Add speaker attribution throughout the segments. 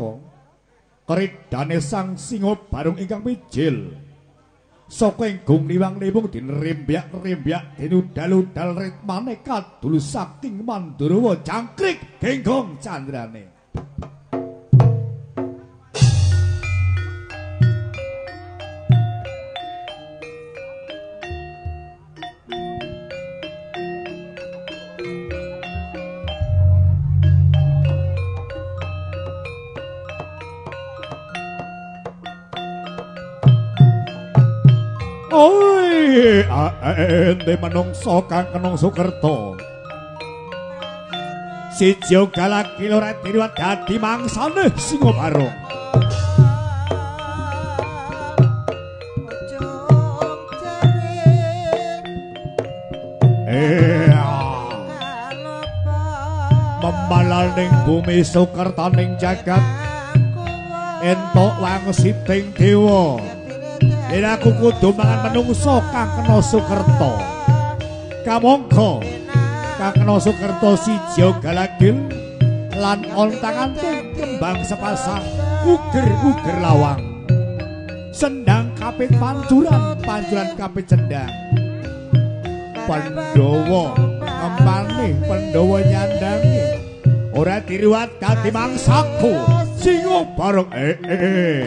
Speaker 1: Sukerto keridane sang singa barung ingkang mijil. Saka inggung liwang liwung dinrembyak-rembyak dinudal-udal ritmane kadul saking mandurawa jangkrik genggong candrane ente menungso kang kenung sukerto. Si joga lagi lora diriwat dadi mangsane singo barong. Membalal ning bumi sukertaning jagat entok wangsiting dewa. Yen aku kudu mangan menungso kang kena Sukerto. Kamangka kang kena Sukerto siji galagil lan ontangan kembang sepasang uger-uger lawang. Sendang kapit pancuran, pancuran kapit cendang. Pandhawa empane Pandhawa nyandangi ora diriwat dadi mangsaku singo bareng eh eh, eh.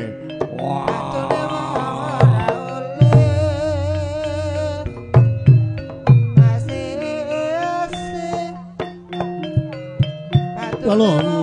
Speaker 1: Wah lalala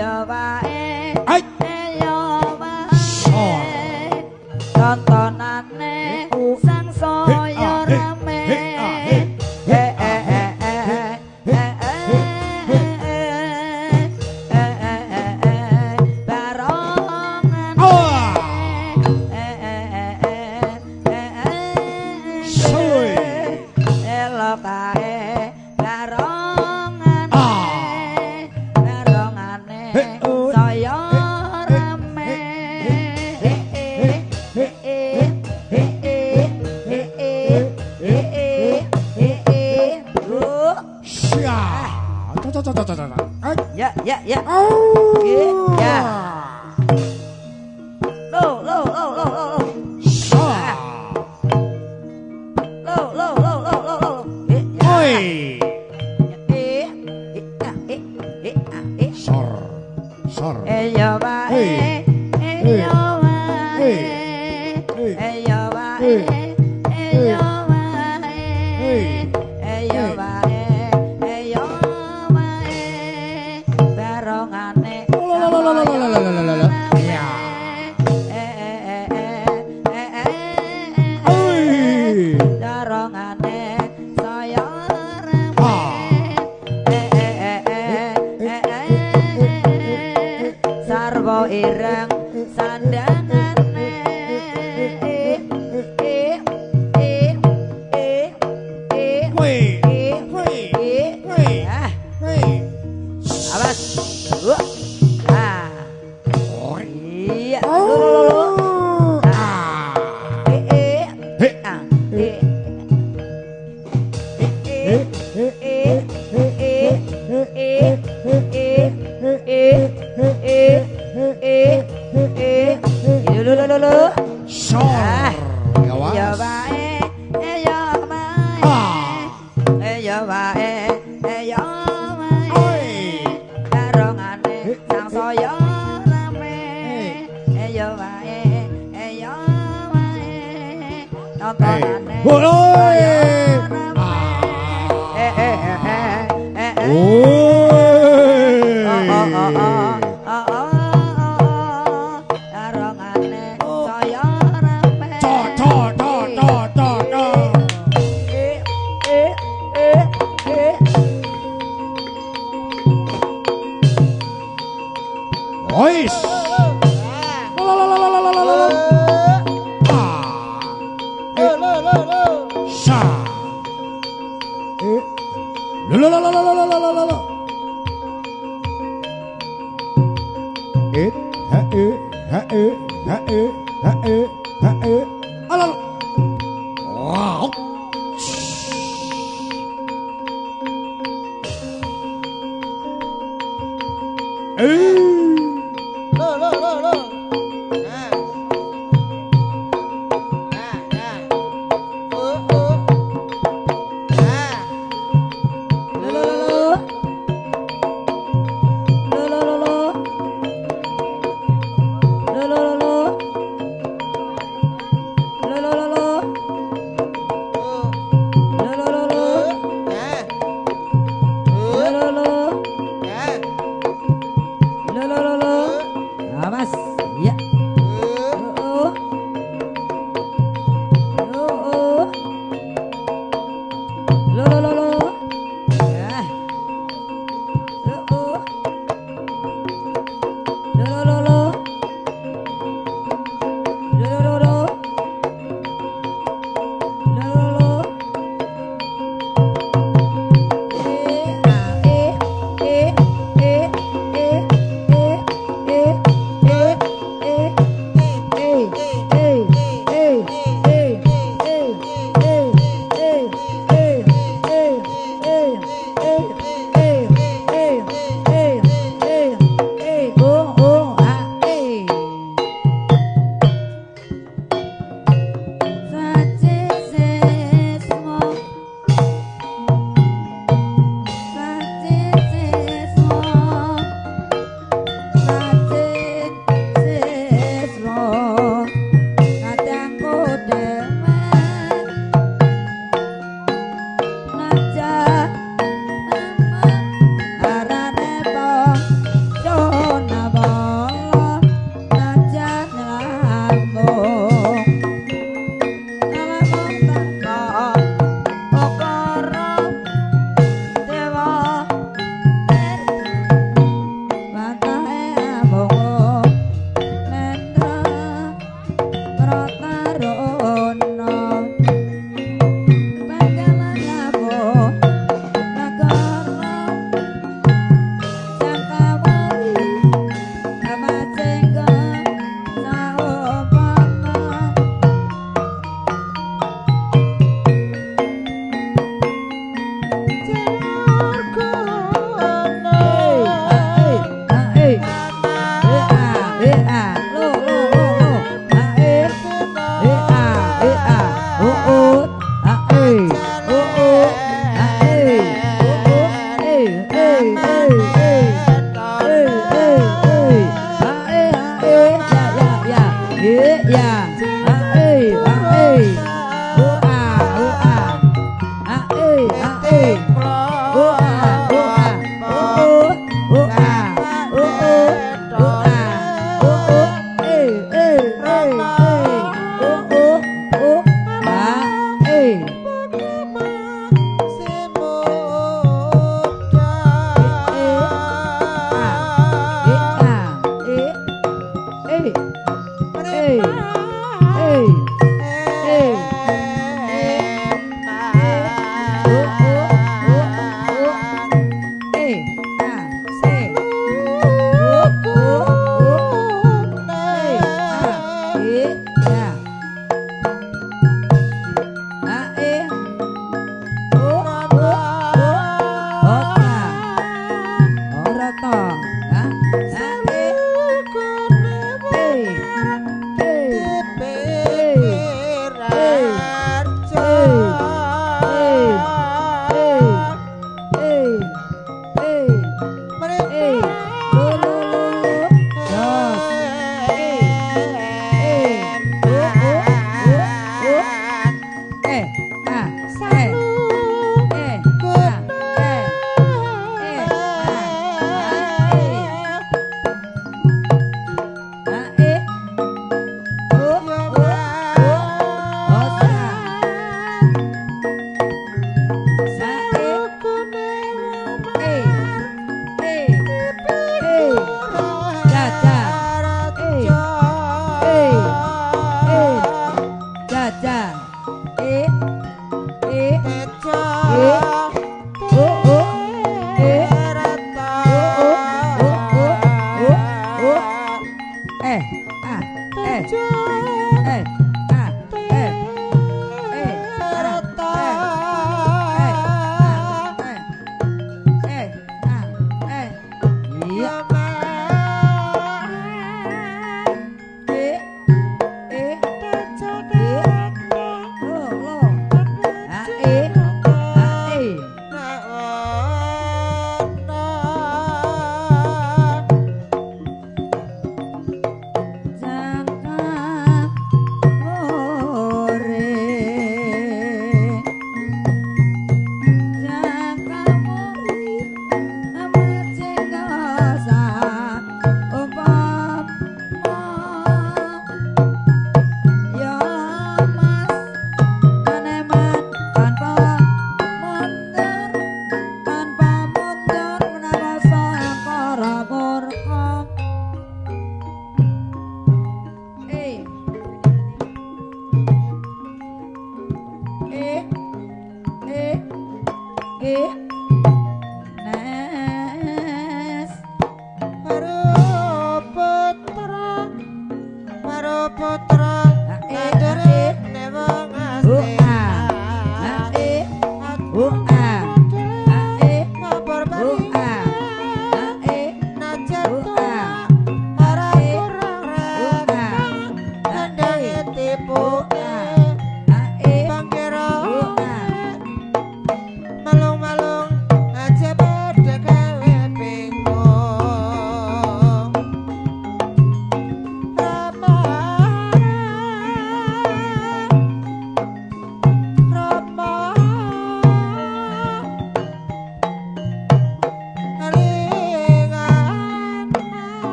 Speaker 1: Of và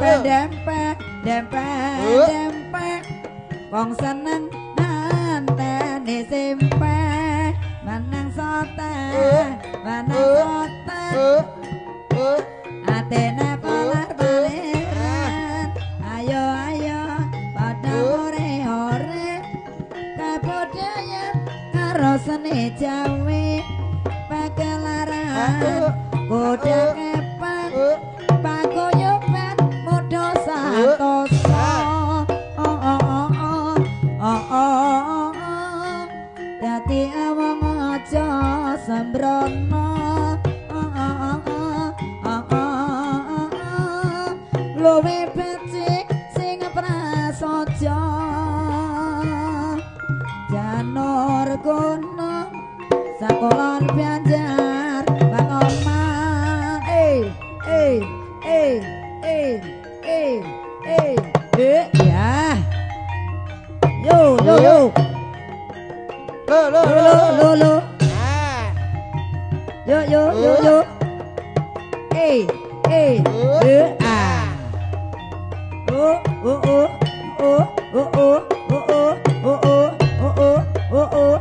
Speaker 2: dempet dempet dempet dempet wong seneng
Speaker 3: nantene simpe menang sote menang uh.
Speaker 2: sote
Speaker 3: uh. uh.
Speaker 2: atene kolar baliran. Ayo ayo pada ore ore kabudayan karo seni jawi. Pagelaran uh. sembrono luwe becik sing prasaja. Janur kono sakolan pianjar bakon ma eh eh eh eh eh eh eh ya yo yo yo.
Speaker 3: Lo. Lo
Speaker 2: lo
Speaker 3: lo
Speaker 2: lo. yo yo yo eh eh e a o o o o o o o o o o o o o